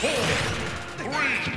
four, three,